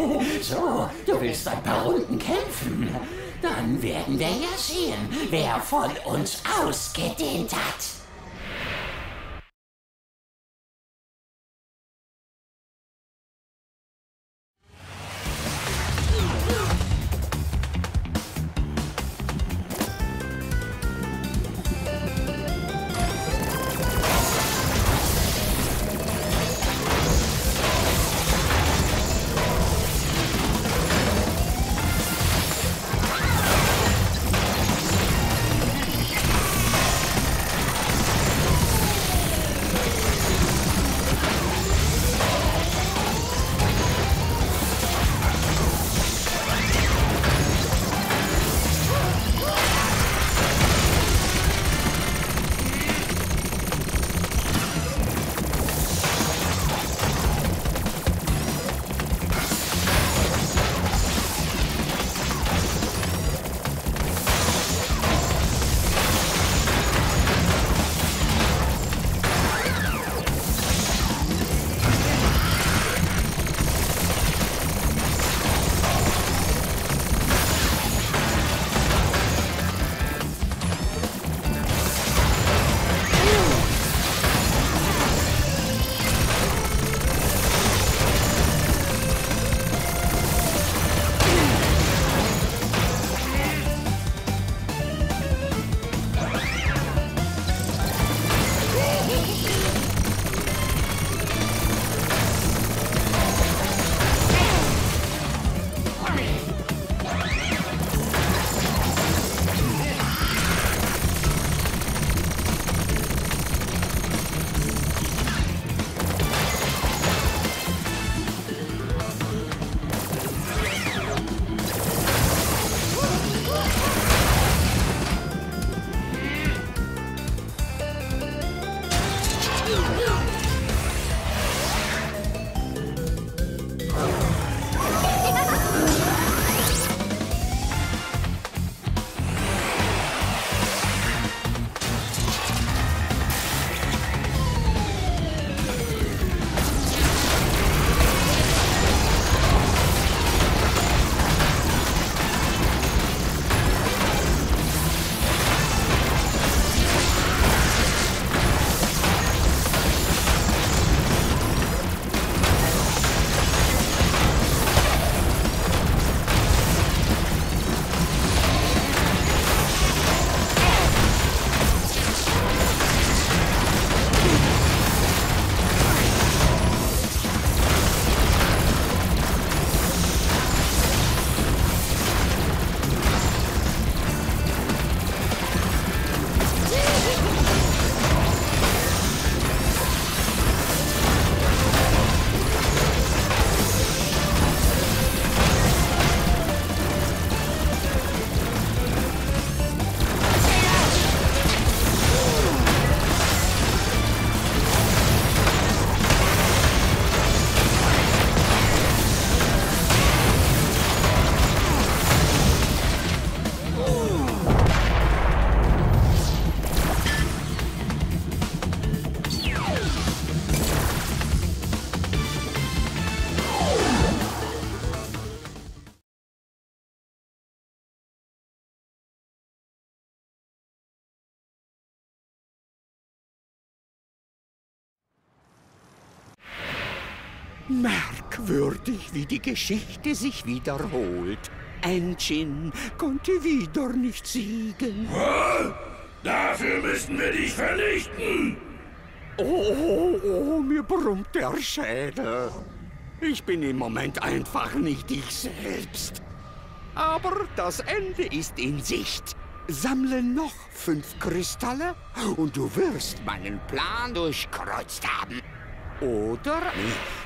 Also, du willst ein paar Runden kämpfen? Dann werden wir ja sehen, wer von uns ausgedehnt hat. Merkwürdig, wie die Geschichte sich wiederholt. Engine konnte wieder nicht siegen. Dafür müssen wir dich vernichten! Oh, oh, oh, mir brummt der Schädel. Ich bin im Moment einfach nicht ich selbst. Aber das Ende ist in Sicht. Sammle noch fünf Kristalle und du wirst meinen Plan durchkreuzt haben. Oder nicht.